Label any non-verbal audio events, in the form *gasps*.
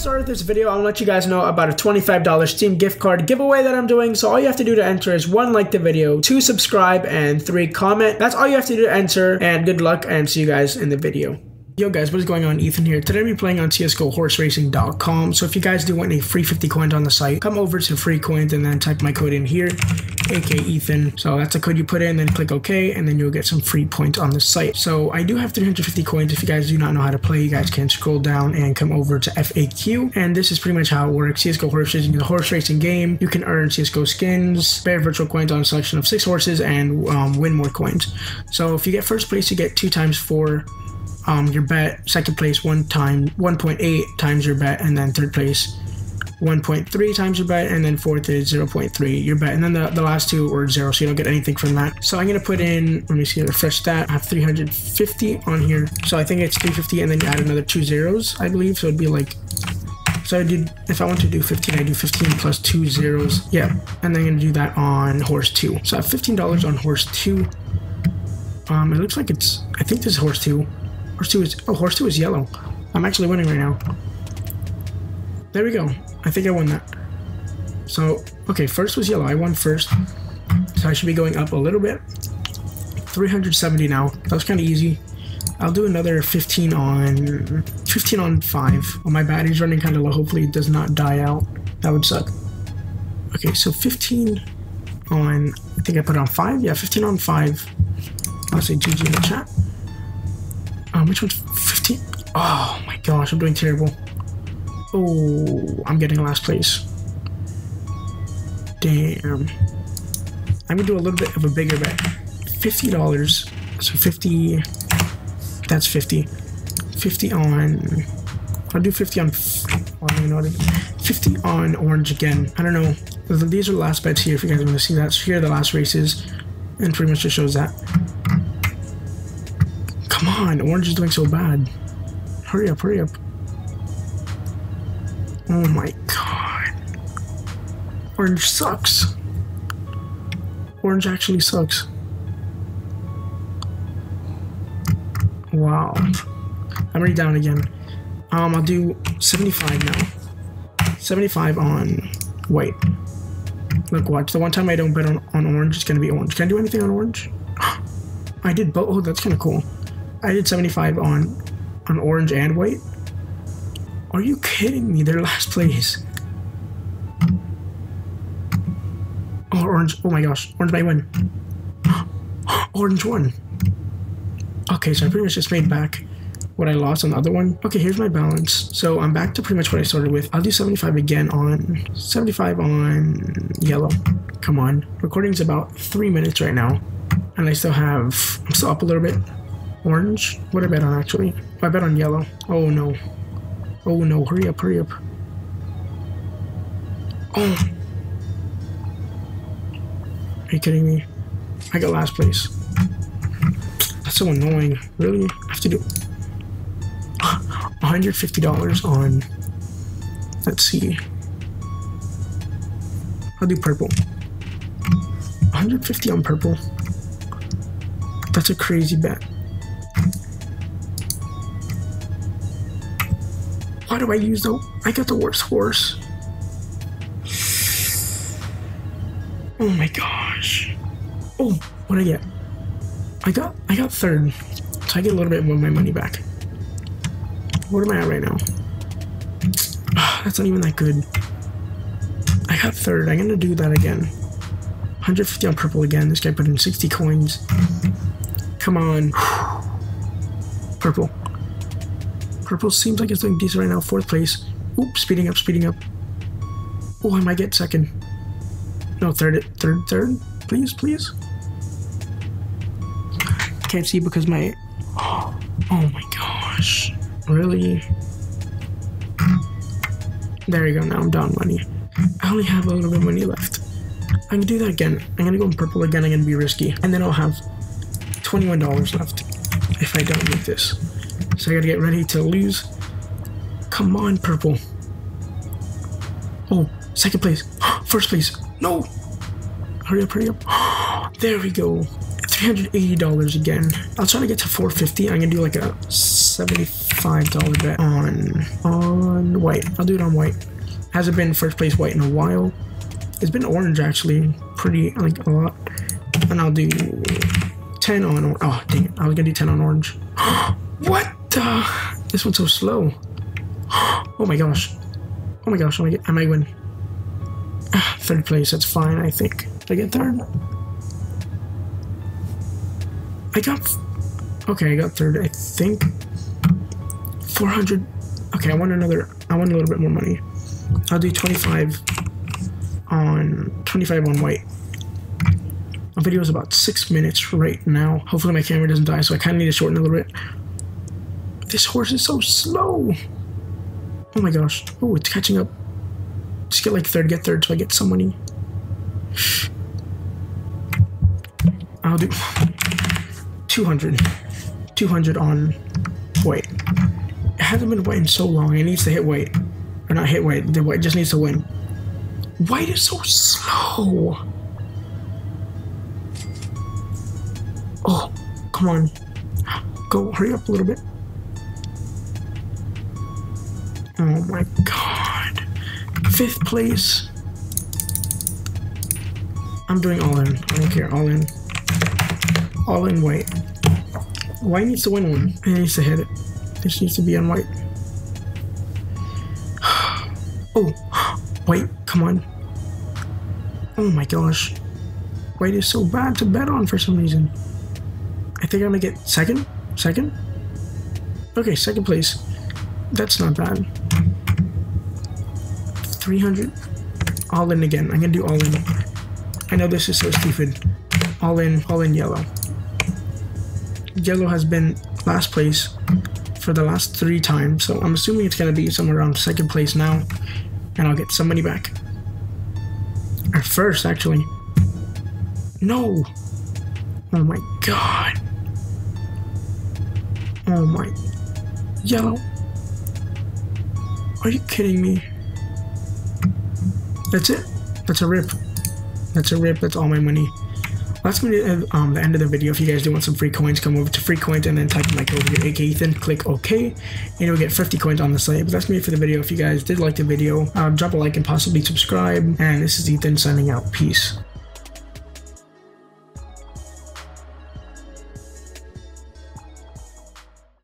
started this video, I'll let you guys know about a $25 Steam gift card giveaway that I'm doing. So all you have to do to enter is one, like the video, two, subscribe, and three, comment. That's all you have to do to enter, and good luck, and see you guys in the video. Yo guys, what is going on? Ethan here. Today we're playing on CSGOHorseRacing.com. So if you guys do want a free 50 coins on the site, come over to free coins and then type my code in here, aka Ethan. So that's the code you put in, then click OK, and then you'll get some free points on the site. So I do have 350 coins. If you guys do not know how to play, you guys can scroll down and come over to FAQ. And this is pretty much how it works. CSGO Horse Racing is a horse racing game. You can earn CSGO skins, bear virtual coins on a selection of six horses, and um, win more coins. So if you get first place, you get two times four um, your bet. Second place, one time, 1.8 times your bet, and then third place, 1.3 times your bet, and then fourth is 0.3 your bet, and then the, the last two are zero, so you don't get anything from that. So I'm gonna put in, let me see, refresh that. I have 350 on here, so I think it's 350, and then you add another two zeros, I believe. So it'd be like so I did, if I want to do 15, I do 15 plus two zeros. Yeah, and then I'm gonna do that on horse two. So I have $15 on horse two. Um, it looks like it's, I think this is horse two. Horse two is, oh, horse two is yellow. I'm actually winning right now. There we go. I think I won that. So, okay, first was yellow. I won first. So I should be going up a little bit. 370 now. That was kind of easy. I'll do another 15 on 15 on 5. Well, my battery's running kind of low. Hopefully it does not die out. That would suck. Okay, so 15 on, I think I put on 5. Yeah, 15 on 5. I'll say GG in the chat. Um, which one's 15? Oh my gosh, I'm doing terrible. Oh, I'm getting last place. Damn. I'm gonna do a little bit of a bigger bet. $50. So 50, that's 50. 50 on, I'll do 50 on, you know 50 on orange again. I don't know. These are the last bets here if you guys want to see that. So here are the last races. And pretty much just shows that. Come on, orange is doing so bad. Hurry up, hurry up. Oh my god. Orange sucks. Orange actually sucks. Wow. I'm already down again. Um, I'll do 75 now. 75 on white. Look, watch. The one time I don't bet on, on orange, it's gonna be orange. Can I do anything on orange? *gasps* I did both. Oh, that's kind of cool. I did 75 on on orange and white. Are you kidding me? They're last place. Oh, orange. Oh my gosh. Orange might *gasps* win. orange won. Okay, so I pretty much just made back what I lost on the other one. Okay, here's my balance. So I'm back to pretty much what I started with. I'll do 75 again on 75 on yellow. Come on. Recording's about three minutes right now. And I still have, I'm still up a little bit. Orange? What I bet on actually? I bet on yellow. Oh no. Oh no, hurry up, hurry up. Oh. Are you kidding me? I got last place. That's so annoying. Really? I have to do $150 on, let's see. I'll do purple. 150 on purple. That's a crazy bet. Why do I use the... I got the worst horse. Oh my gosh. Oh, what I get? I got I got third. So I get a little bit more of my money back. What am I at right now? Oh, *sighs* that's not even that good. I got third. I'm gonna do that again. 150 on purple again. This guy put in 60 coins. Come on. *sighs* Purple. Purple seems like it's doing decent right now. Fourth place. Oop, speeding up, speeding up. Oh, I might get second. No, third, third, third. Please, please. Can't see because my... *gasps* Oh my gosh. Really? There you go, now I'm down money. I only have a little bit of money left. I'm gonna do that again. I'm gonna go in purple again, I'm gonna be risky. And then I'll have $21 left if I don't make this. So I gotta get ready to lose. Come on, purple. Oh, second place. *gasps* First place. No. Hurry up, hurry up. *gasps* There we go. $380 again. I'll try to get to 450. I'm gonna do like a 75 $25 bet on on white. I'll do it on white. Hasn't been first place white in a while. It's been orange actually, pretty like a lot. And I'll do 10 on oh dang it. I was gonna do 10 on orange. *gasps* what the *sighs* this one's so slow. Oh my gosh. Oh my gosh, I might, I might win. *sighs* Third place, that's fine, I think. Did I get third? I got Okay, I got third, I think. 400. Okay, I want another. I want a little bit more money. I'll do 25 on 25 on white. My video is about six minutes right now. Hopefully my camera doesn't die, so I kind of need to shorten a little bit. This horse is so slow. Oh my gosh. Oh, it's catching up. Just get like third, get third so I get some money. I'll do 200. 200 on white. It hasn't been white in so long. It needs to hit white. Or not hit white. The white just needs to win. White is so slow. Oh, come on. Go, hurry up a little bit. Oh my god. Fifth place. I'm doing all in. I don't care. All in. All in white. White needs to win one. It needs to hit it. This needs to be on white. *sighs* Oh, *gasps* white, come on. Oh my gosh. White is so bad to bet on for some reason. I think I'm gonna get second? Second? Okay, second place. That's not bad. 300. All in again. I'm gonna do all in. I know this is so stupid. All in, all in yellow. Yellow has been last place for the last three times, so I'm assuming it's gonna be somewhere around second place now, and I'll get some money back. Or first, actually. No! Oh my god. Oh my. Yellow. Are you kidding me? That's it. That's a rip. That's a rip. That's all my money that's going to be um, the end of the video. If you guys do want some free coins, come over to free coins and then type in my code here, AK Ethan, click OK, and you'll get 50 coins on the site. But that's me for the video. If you guys did like the video, uh, drop a like and possibly subscribe. And this is Ethan signing out. Peace.